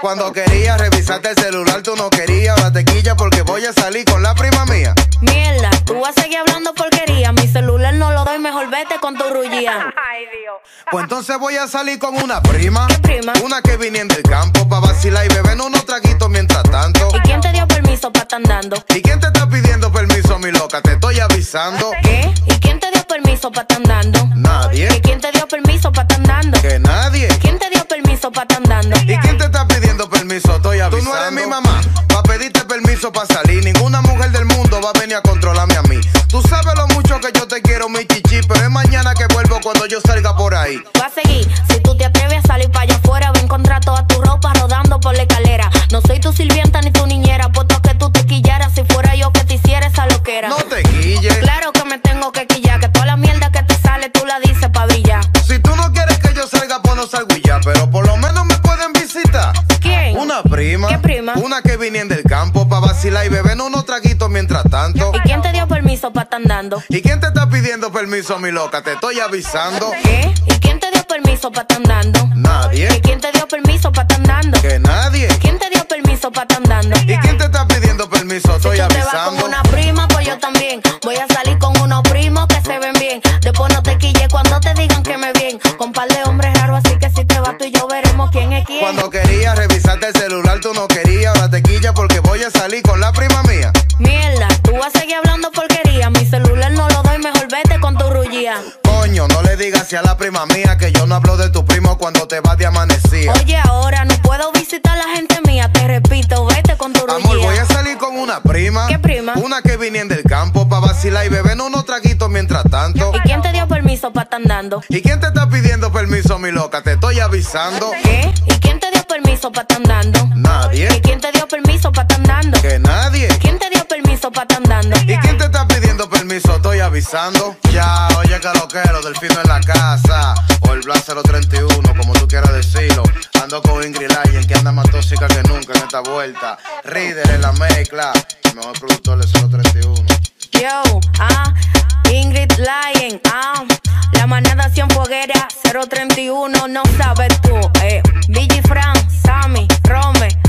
Cuando quería revisarte el celular, tú no querías la tequilla porque voy a salir con la prima mía. Mierda, tú vas a seguir hablando porquería. Mi celular no lo doy, mejor vete con tu rullía. Ay, Dios. Pues entonces voy a salir con una prima. ¿Qué prima? Una que viniendo del campo pa' vacilar y beber unos traguitos mientras tanto. ¿Y quién te dio permiso para estar andando? ¿Y quién te está pidiendo permiso, mi loca? Te estoy avisando. ¿Qué? ¿Y quién te dio permiso para estar andando? Nadie. ¿Y quién te dio permiso para estar andando? Que nadie. ¿Quién te dio permiso para estar andando? ¿Y quién te? Estoy avisando. Tú no eres mi mamá pa' pedirte permiso para salir. Ninguna mujer del mundo va a venir a controlarme a mí. Tú sabes lo mucho que yo te quiero, mi chichi, pero es mañana que vuelvo cuando yo salga por ahí. Va a seguir. Si tú te atreves a salir para allá afuera, ven encontrar toda tu ropa rodando por la escalera. No soy tu sirvienta ni tu niñera, puesto que tú te quillaras si fuera yo que te hiciera esa loquera. No te quilles. Claro que me tengo que quillar, que toda la mierda que te sale tú la dices pa' brillar. Si tú no quieres que yo salga, pues no salgo y ya. Pero por lo que viniendo del campo pa' vacilar y beber unos traguitos mientras tanto. ¿Y quién te dio permiso para estar andando? ¿Y quién te está pidiendo permiso, mi loca? Te estoy avisando. ¿Qué? ¿Y quién te dio permiso para estar andando? ¿Y Nadie. quién te dio permiso para estar andando? Que nadie. ¿Quién te dio permiso para estar andando? ¿Y quién te está pidiendo permiso? Estoy Si tú te vas con avisando. una prima, pues yo también. Voy a salir con unos primos que se ven bien. Después no te quille cuando te digan que me bien. Con par de hombres raros, así te tú y yo veremos quién es quién. Cuando quería revisarte el celular, tú no querías la tequilla porque voy a salir con la prima mía. Mierda, tú vas a seguir hablando porquería. Mi celular no lo doy, mejor vete con tu rullía. Coño, no le digas a la prima mía que yo no hablo de tu primo cuando te vas de amanecida. Oye, ahora no puedo visitar a la gente mía. Te repito, vete con tu Amor, voy rullía. a salir con una prima. ¿Qué prima? Una que viniendo del campo pa' vacilar y beber unos traguitos mientras tanto. ¿Y quién te dio permiso para estar andando? ¿Y quién te está pidiendo permiso, mi loca? Te estoy ¿Qué? ¿Y quién te dio permiso para estar andando? ¿Y Nadie. quién te dio permiso para estar andando? Que nadie. ¿Quién te dio permiso para estar andando? ¿Y quién te está pidiendo permiso? Estoy avisando. Ya, oye, que lo que lo delfino en la casa. O el Blas 031, como tú quieras decirlo. Ando con Ingrid Lyon, que anda más tóxica que nunca en esta vuelta. Reader en la mezcla. El mejor productor de 031. Yo, ah, Ingrid Lyon, ah, manada cien foguera 031, no sabes tú. Eh. Billy Fran, Sammy, Rome.